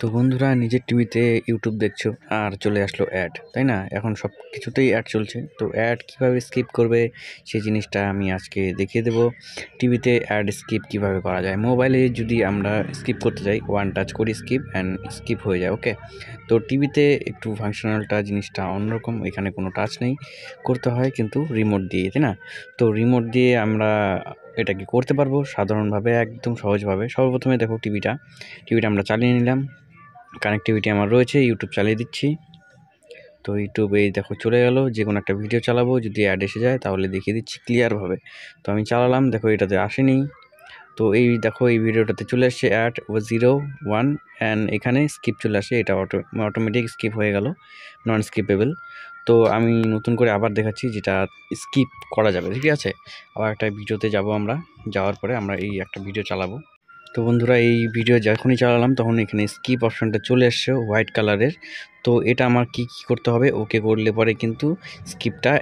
তো বন্ধুরা, নিজের টিভিতে ইউটিউব দেখছ আর চলে আসলো অ্যাড তাই না? এখন সব কিছুতেই অ্যাড চলছে। তো অ্যাড কীভাবে স্কিপ করবে, সেই জিনিসটা আমি আজকে দেখিয়ে দেবো। টিভিতে অ্যাড স্কিপ কীভাবে করা যায়? মোবাইলে যদি আমরা স্কিপ করতে যাই ওয়ান টাচ করি স্কিপ অ্যান্ড স্কিপ হয়ে যায় ওকে তো টিভিতে একটু ফাংশনালটা জিনিসটা অন্যরকম, এখানে কোনো টাচ নেই। করতে হয় কিন্তু রিমোট দিয়ে, তাই না? তো রিমোট দিয়ে আমরা এটা কি করতে পারব? সাধারণভাবে, একদম সহজভাবে। সর্বপ্রথমে দেখো টিভিটা। টিভিটা আমরা চালিয়ে নিলাম। কানেক্টিভিটি আমার রয়েছে ইউটিউব চালিয়ে দিচ্ছি। তো ইউটিউবে দেখো চলে গেল। যে কোনো একটা ভিডিও চালাবো, যদি অ্যাড এসে যায় তাহলে দেখিয়ে দিচ্ছি ক্লিয়ারভাবে তো আমি চালালাম। দেখো এটাতে আসেনি। তো এই দেখো, এই ভিডিওটাতে চলে আসছে অ্যাড ও জিরো ওয়ান অ্যান্ড এখানে স্কিপ চলে আসে। এটা অটো অটোমেটিক স্কিপ হয়ে গেল নন স্কিপেবল তো আমি নতুন করে আবার দেখাচ্ছি যেটা স্কিপ করা যাবে, ঠিক আছে? আবার একটা ভিডিওতে যাব আমরা, যাওয়ার পরে আমরা এই একটা ভিডিও চালাবো। তো বন্ধুরা, এই ভিডিও যখনই চালালাম তখন এখানে স্কিপ অপশানটা চলে আসছে হোয়াইট কালারের তো এটা আমার কি কি করতে হবে? ওকে করলে পরে কিন্তু স্কিপটা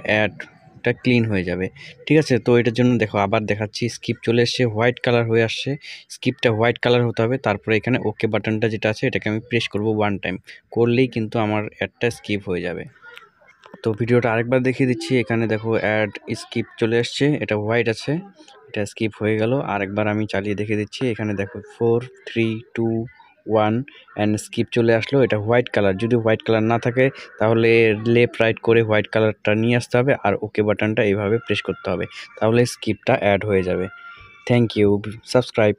অ্যাডটা ক্লিন হয়ে যাবে। ঠিক আছে? তো এটার জন্য দেখো, আবার দেখাচ্ছি স্কিপ চলে এসছে হোয়াইট কালার হয়ে আসছে। স্কিপটা হোয়াইট কালার হতে হবে, তারপরে এখানে ওকে বাটনটা যেটা আছে, এটাকে আমি প্রেস করব ওয়ান টাইম করলেই কিন্তু আমার অ্যাডটা স্কিপ হয়ে যাবে। তো ভিডিওটা আরেকবার দেখিয়ে দিচ্ছি, এখানে দেখো অ্যাড স্কিপ চলে আসছে এটা হোয়াইট আছে, এটা স্কিপ হয়ে গেল। আরেকবার আমি চালিয়ে দেখিয়ে দিচ্ছি, এখানে দেখো four three two one and skip চলে আসলো। এটা হোয়াইট কালার যদি হোয়াইট কালার না থাকে, তাহলে লেফট রাইট করে হোয়াইট কালারটা নিয়ে আসতে হবে আর ওকে বাটনটা এইভাবে প্রেস করতে হবে। তাহলে স্কিপটা অ্যাড হয়ে যাবে। Thank you subscribe